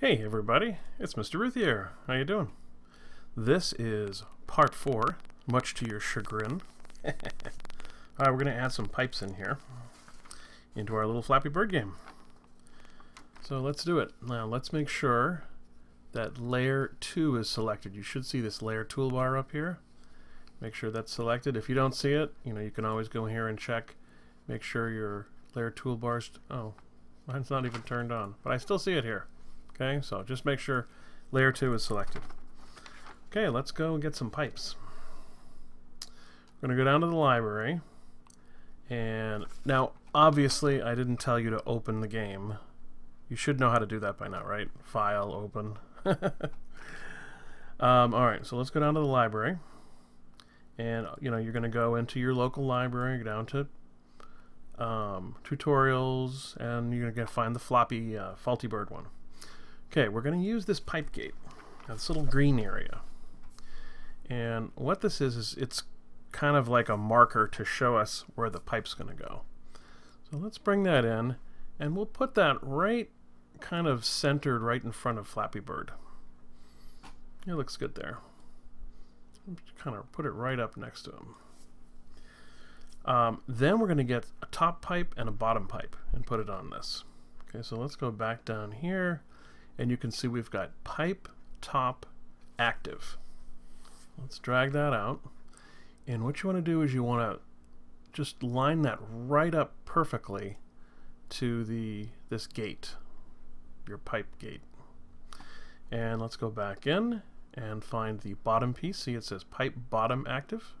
Hey everybody, it's Mr. Routhier. How you doing? This is part four, much to your chagrin. Alright, uh, we're going to add some pipes in here into our little Flappy Bird game. So let's do it. Now let's make sure that layer 2 is selected. You should see this layer toolbar up here. Make sure that's selected. If you don't see it, you know, you can always go here and check. Make sure your layer toolbar's... Oh, mine's not even turned on, but I still see it here. Okay, so just make sure layer 2 is selected. Okay, let's go get some pipes. We're going to go down to the library. And now, obviously, I didn't tell you to open the game. You should know how to do that by now, right? File, open. um, Alright, so let's go down to the library. And, you know, you're going to go into your local library, go down to um, tutorials, and you're going to find the floppy uh, Faulty Bird one. Okay, we're going to use this pipe gate, this little green area. And what this is, is it's kind of like a marker to show us where the pipe's going to go. So let's bring that in, and we'll put that right kind of centered right in front of Flappy Bird. It looks good there. Kind of put it right up next to him. Um, then we're going to get a top pipe and a bottom pipe and put it on this. Okay, so let's go back down here and you can see we've got pipe top active. Let's drag that out. And what you want to do is you want to just line that right up perfectly to the this gate, your pipe gate. And let's go back in and find the bottom piece. See it says pipe bottom active.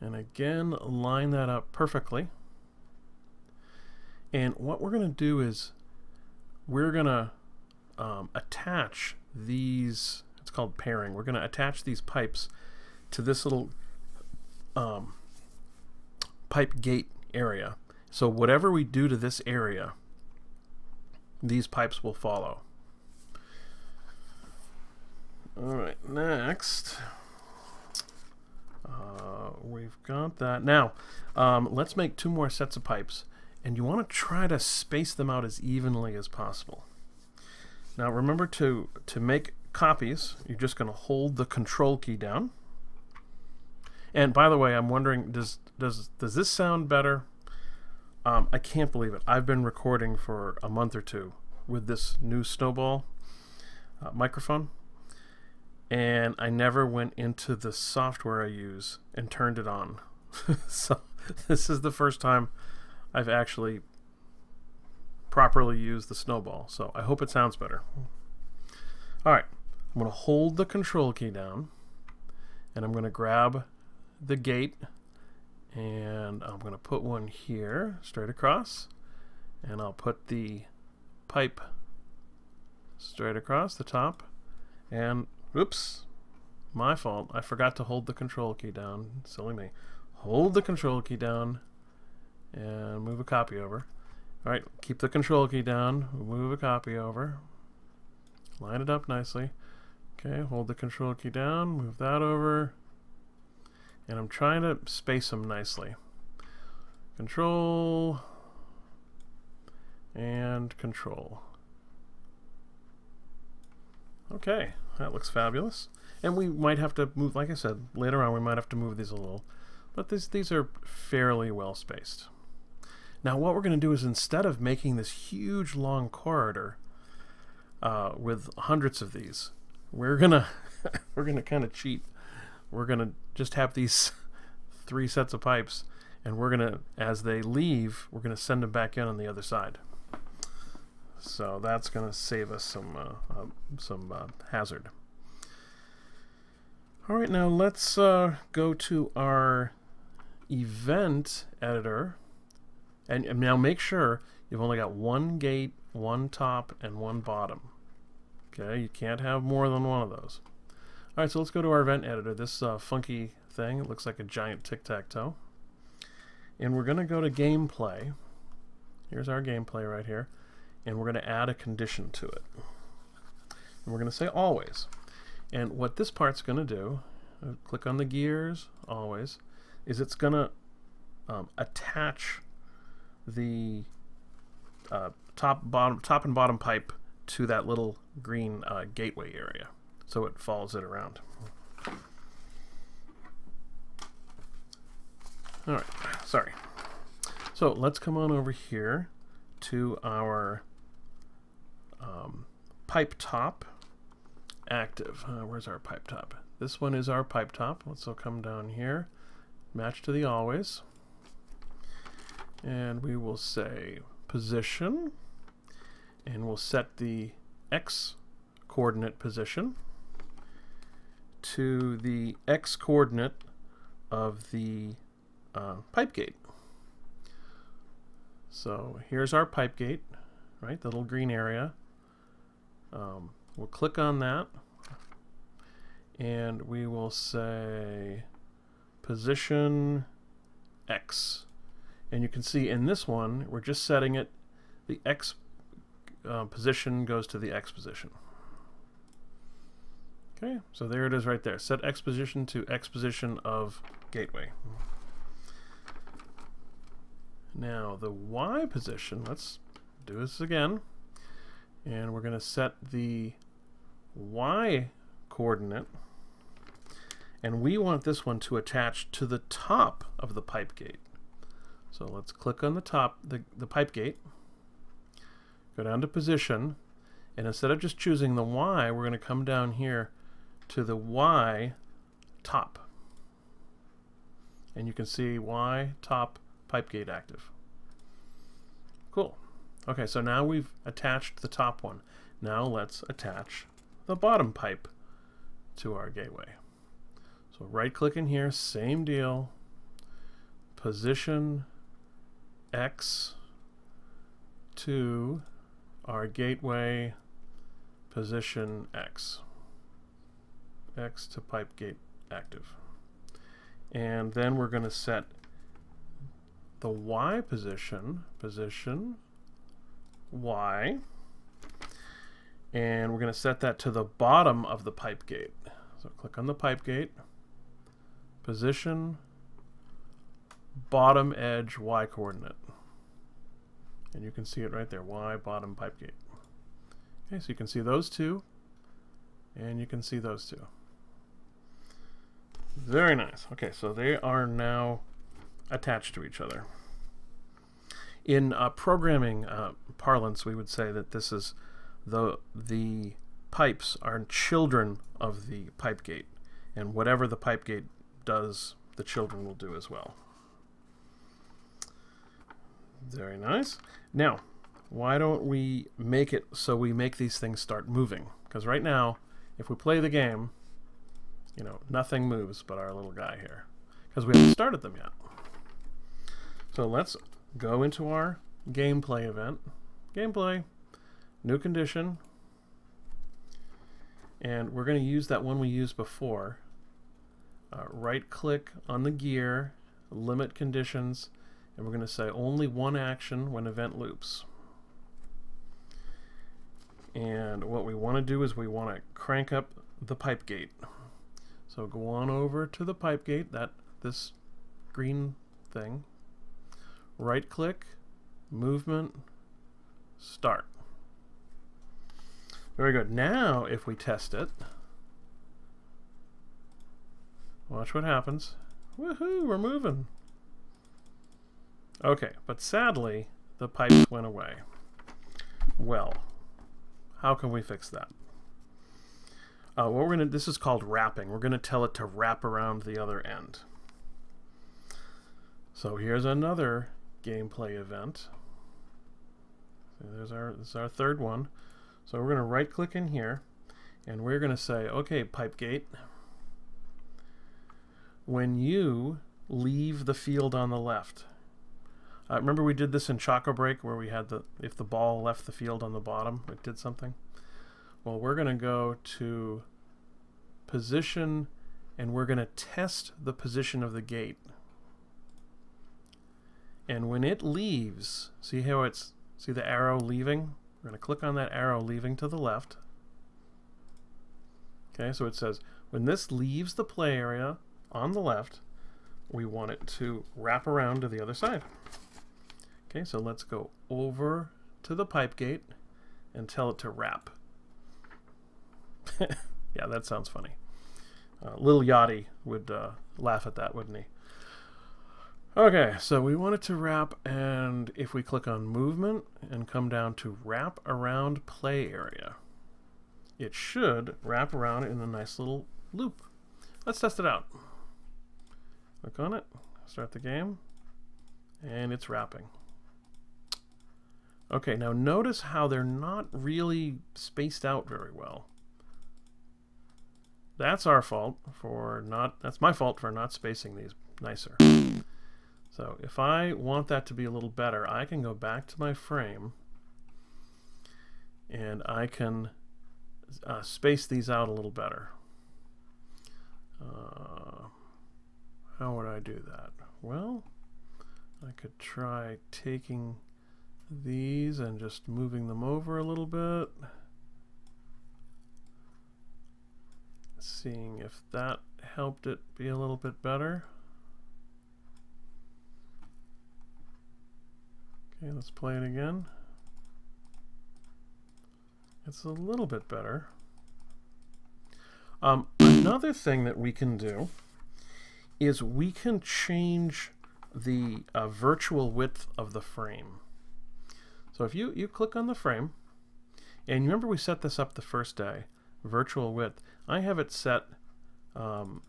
And again, line that up perfectly. And what we're going to do is we're going to um, attach these, it's called pairing, we're going to attach these pipes to this little um, pipe gate area. So whatever we do to this area, these pipes will follow. Alright, next, uh, we've got that. Now, um, let's make two more sets of pipes and you want to try to space them out as evenly as possible. Now remember to, to make copies, you're just going to hold the control key down. And by the way, I'm wondering, does, does, does this sound better? Um, I can't believe it. I've been recording for a month or two with this new Snowball uh, microphone. And I never went into the software I use and turned it on. so this is the first time I've actually properly used the snowball. So I hope it sounds better. Alright, I'm going to hold the control key down and I'm going to grab the gate and I'm going to put one here straight across and I'll put the pipe straight across the top and oops my fault I forgot to hold the control key down silly me hold the control key down and move a copy over. All right, keep the control key down, move a copy over, line it up nicely. Okay, hold the control key down, move that over, and I'm trying to space them nicely. Control and control. Okay, that looks fabulous. And we might have to move, like I said, later on we might have to move these a little, but these, these are fairly well spaced. Now what we're going to do is instead of making this huge long corridor uh, with hundreds of these, we're gonna we're gonna kind of cheat. We're gonna just have these three sets of pipes, and we're gonna as they leave, we're gonna send them back in on the other side. So that's gonna save us some uh, uh, some hazard. All right, now let's uh, go to our event editor and, and now make sure you've only got one gate, one top, and one bottom. Okay, you can't have more than one of those. All right, so let's go to our event editor. This uh, funky thing, it looks like a giant tic-tac-toe. And we're going to go to gameplay. Here's our gameplay right here. And we're going to add a condition to it. And we're going to say always. And what this part's going to do, uh, click on the gears, always, is it's going to um, attach the uh, top bottom top and bottom pipe to that little green uh, gateway area. So it follows it around. All right, sorry. So let's come on over here to our um, pipe top active. Uh, where's our pipe top? This one is our pipe top. Let's so come down here, match to the always. And we will say position, and we'll set the x coordinate position to the x coordinate of the uh, pipe gate. So here's our pipe gate, right? The little green area. Um, we'll click on that and we will say position X. And you can see in this one, we're just setting it, the X uh, position goes to the X position. Okay, so there it is right there. Set X position to X position of gateway. Now the Y position, let's do this again. And we're going to set the Y coordinate. And we want this one to attach to the top of the pipe gate. So let's click on the top, the, the pipe gate, go down to position, and instead of just choosing the Y, we're going to come down here to the Y top. And you can see Y top pipe gate active. Cool. Okay, so now we've attached the top one. Now let's attach the bottom pipe to our gateway. So right click in here, same deal. Position X to our gateway position X. X to pipe gate active. And then we're going to set the Y position, position Y, and we're going to set that to the bottom of the pipe gate. So click on the pipe gate, position, bottom edge Y coordinate. And you can see it right there, Y bottom pipe gate. Okay, so you can see those two, and you can see those two. Very nice. Okay, so they are now attached to each other. In uh, programming uh, parlance, we would say that this is the the pipes are children of the pipe gate, and whatever the pipe gate does, the children will do as well. Very nice. Now, why don't we make it so we make these things start moving? Because right now, if we play the game, you know, nothing moves but our little guy here. Because we haven't started them yet. So let's go into our gameplay event. Gameplay, new condition. And we're going to use that one we used before. Uh, right click on the gear, limit conditions, and we're going to say only one action when event loops. And what we want to do is we want to crank up the pipe gate. So go on over to the pipe gate, that this green thing, right click, movement, start. Very good. Now, if we test it, watch what happens. Woohoo, we're moving. Okay, but sadly, the pipes went away. Well, how can we fix that? Uh, what we're gonna, this is called wrapping. We're gonna tell it to wrap around the other end. So here's another gameplay event. There's our, this is our third one. So we're going to right click in here and we're going to say, okay, pipe gate, when you leave the field on the left, uh, remember we did this in Choco Break where we had the, if the ball left the field on the bottom, it did something? Well, we're going to go to position and we're going to test the position of the gate. And when it leaves, see how it's, see the arrow leaving? We're going to click on that arrow leaving to the left. Okay, so it says when this leaves the play area on the left, we want it to wrap around to the other side. Okay, so let's go over to the pipe gate and tell it to wrap. yeah, that sounds funny. Uh, Lil Yachty would uh, laugh at that, wouldn't he? Okay, so we want it to wrap, and if we click on movement and come down to wrap around play area, it should wrap around in a nice little loop. Let's test it out. Click on it, start the game, and it's wrapping. Okay, now notice how they're not really spaced out very well. That's our fault for not, that's my fault for not spacing these nicer. So if I want that to be a little better, I can go back to my frame and I can uh, space these out a little better. Uh, how would I do that? Well, I could try taking these and just moving them over a little bit. Seeing if that helped it be a little bit better. Okay, let's play it again. It's a little bit better. Um, another thing that we can do is we can change the uh, virtual width of the frame. So if you, you click on the frame, and remember we set this up the first day, virtual width, I have it set um,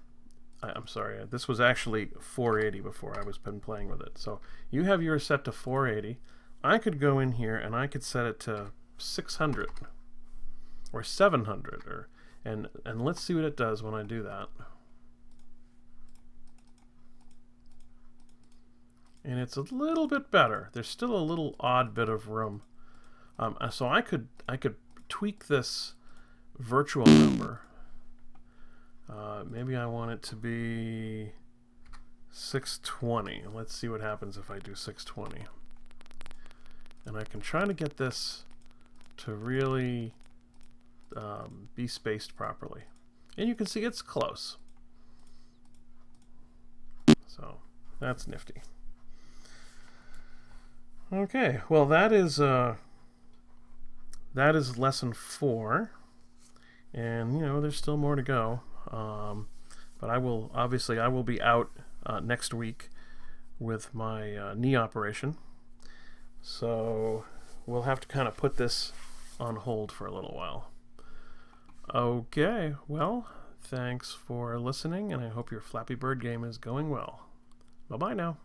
I, am sorry, this was actually 480 before I was been playing with it. So you have yours set to 480. I could go in here and I could set it to 600 or 700 or and and let's see what it does when I do that. And it's a little bit better. There's still a little odd bit of room. Um, uh, so I could I could tweak this virtual number uh, maybe I want it to be 620. Let's see what happens if I do 620. And I can try to get this to really um, be spaced properly. And you can see it's close. So that's nifty. Okay, well that is uh, that is lesson four, and you know there's still more to go. Um, but I will obviously I will be out uh, next week with my uh, knee operation, so we'll have to kind of put this on hold for a little while. Okay, well, thanks for listening, and I hope your Flappy Bird game is going well. Bye bye now.